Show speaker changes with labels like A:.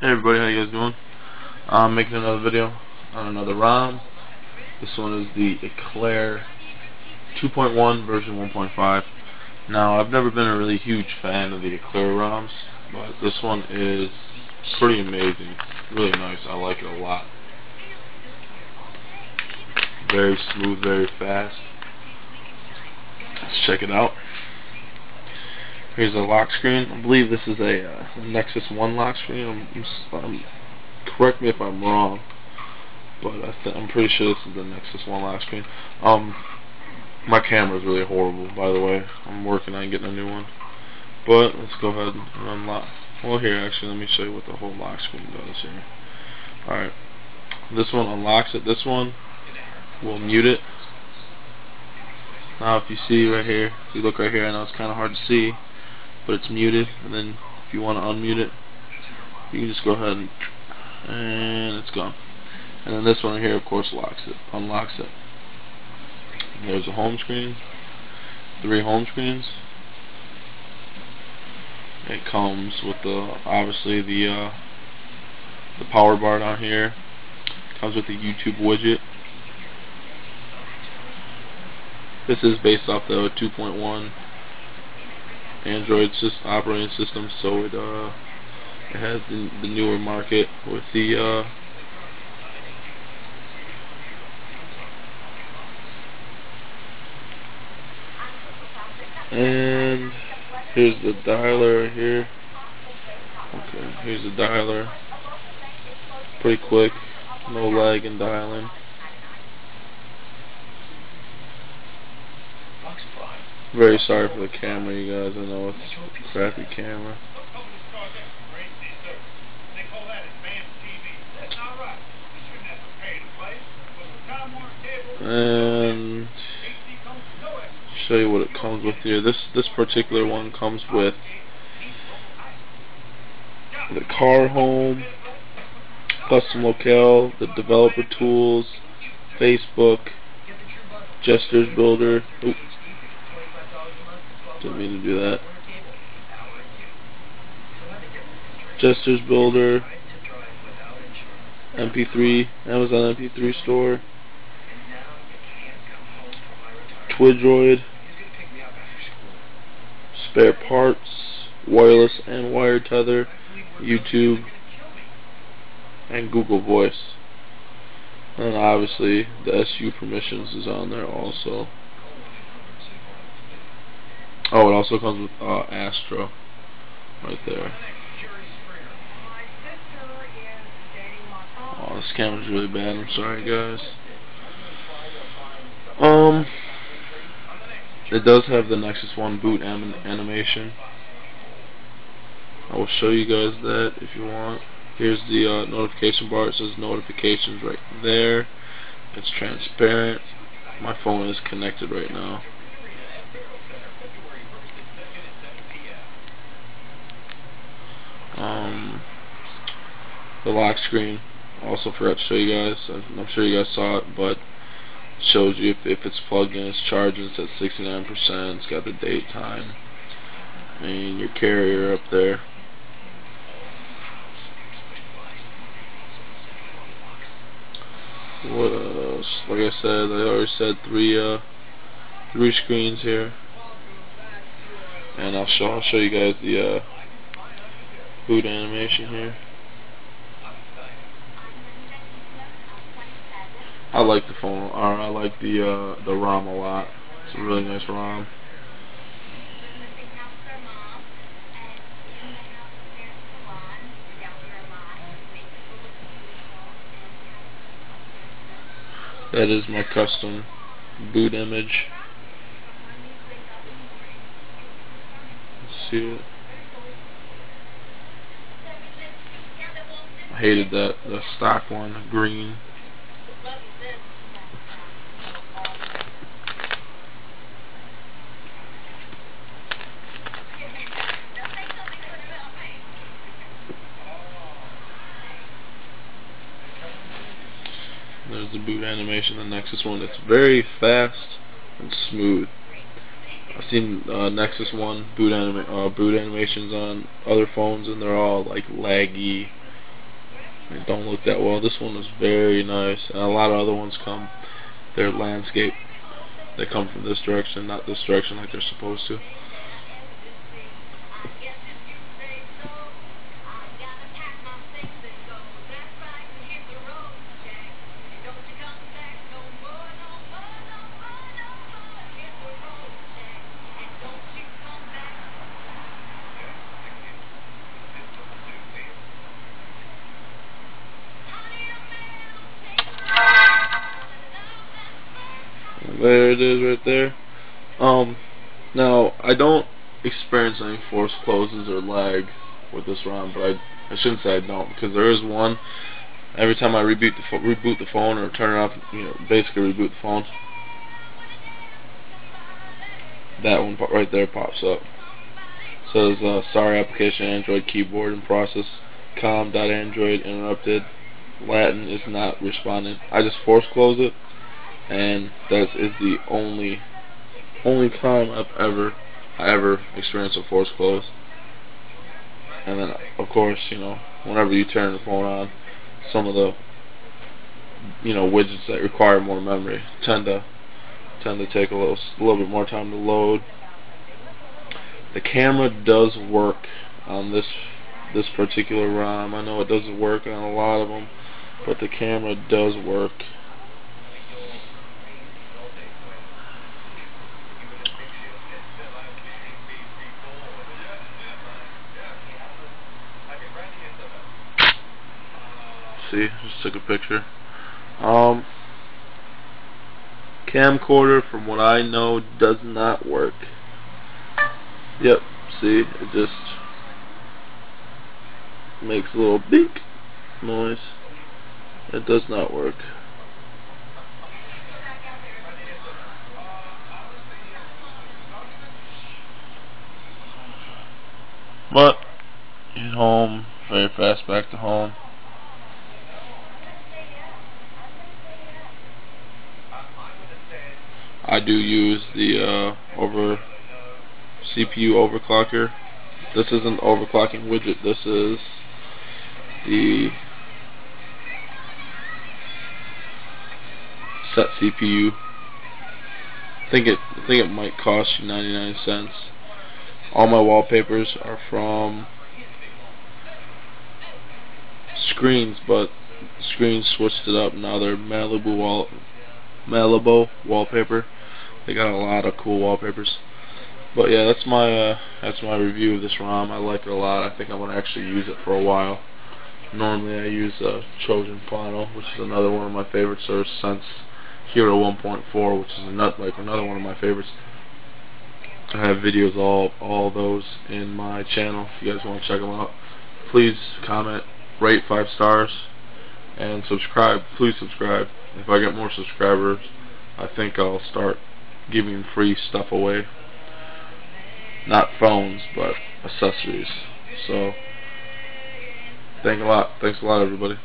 A: Hey everybody, how you guys doing? I'm making another video on another ROM. This one is the Eclair 2.1 version 1.5. Now, I've never been a really huge fan of the Eclair ROMs, but this one is pretty amazing. Really nice. I like it a lot. Very smooth, very fast. Let's check it out. Here's a lock screen. I believe this is a, uh, Nexus 1 lock screen. I'm, I'm, correct me if I'm wrong, but I am pretty sure this is the Nexus 1 lock screen. Um, my camera is really horrible, by the way. I'm working on getting a new one. But let's go ahead and unlock. Well, here, actually, let me show you what the whole lock screen does here. Alright. This one unlocks it. This one will mute it. Now, if you see right here, if you look right here, I know it's kind of hard to see but it's muted and then if you want to unmute it you can just go ahead and, and it's gone. And then this one here of course locks it unlocks it. There's a home screen three home screens. It comes with the obviously the uh, the power bar down here. Comes with the YouTube widget. This is based off the 2.1 Android system, operating system, so it uh, it has the, the newer market with the uh, and here's the dialer here. Okay, here's the dialer. Pretty quick, no lag in dialing. Very sorry for the camera, you guys. I know it's a crappy camera. And show you what it comes with here. This this particular one comes with the car home, custom locale, the developer tools, Facebook, gestures builder. Oops. Didn't mean to do that. Gestures Builder, MP3, Amazon MP3 store, Twidroid, spare parts, wireless and wired tether, YouTube, and Google Voice. And obviously the SU permissions is on there also. Oh, it also comes with uh, Astro right there. Oh, this camera's really bad. I'm sorry, guys. Um, it does have the Nexus 1 boot anim animation. I will show you guys that if you want. Here's the uh, notification bar. It says notifications right there. It's transparent. My phone is connected right now. Um, the lock screen. Also forgot to show you guys. I'm sure you guys saw it, but shows you if, if it's plugged in, it's charging. It's at 69%. It's got the date, time, and your carrier up there. What else? Like I said, I already said three uh three screens here, and I'll show I'll show you guys the uh boot animation here. I like the phone, or I like the uh, the ROM a lot. It's a really nice ROM. That is my custom boot image. See it. Hated that the stock one, green. There's the boot animation, the Nexus one. It's very fast and smooth. I've seen uh, Nexus One boot anima uh, boot animations on other phones, and they're all like laggy they don't look that well. This one is very nice, and a lot of other ones come. They're landscape. They come from this direction, not this direction like they're supposed to. There it is right there. Um, now, I don't experience any force closes or lag with this ROM, but I, I shouldn't say I don't, because there is one. Every time I reboot the, reboot the phone or turn it off, you know, basically reboot the phone, that one right there pops up. Says, uh, sorry application Android keyboard and process com.android interrupted. Latin is not responding. I just force close it and that is the only only time I've ever I ever experienced a force close. And then of course, you know, whenever you turn the phone on, some of the you know widgets that require more memory tend to tend to take a little a little bit more time to load. The camera does work on this this particular ROM. I know it doesn't work on a lot of them, but the camera does work. See, just took a picture. Um, camcorder, from what I know, does not work. Yep, see, it just makes a little beep noise. It does not work. But, he's home, very fast back to home. I do use the uh, over CPU overclocker. This isn't overclocking widget. This is the set CPU. I think it I think it might cost you 99 cents. All my wallpapers are from screens, but screens switched it up. Now they're Malibu wall Malibu wallpaper. They got a lot of cool wallpapers. But yeah, that's my uh, that's my review of this ROM. I like it a lot. I think I'm gonna actually use it for a while. Normally I use uh, Trojan Plano, which is another one of my favorites or Sense Hero 1.4, which is another like another one of my favorites. I have videos all all those in my channel. If you guys want to check them out, please comment, rate five stars, and subscribe. Please subscribe. If I get more subscribers, I think I'll start giving free stuff away. Not phones, but accessories. So, thank a lot. Thanks a lot, everybody.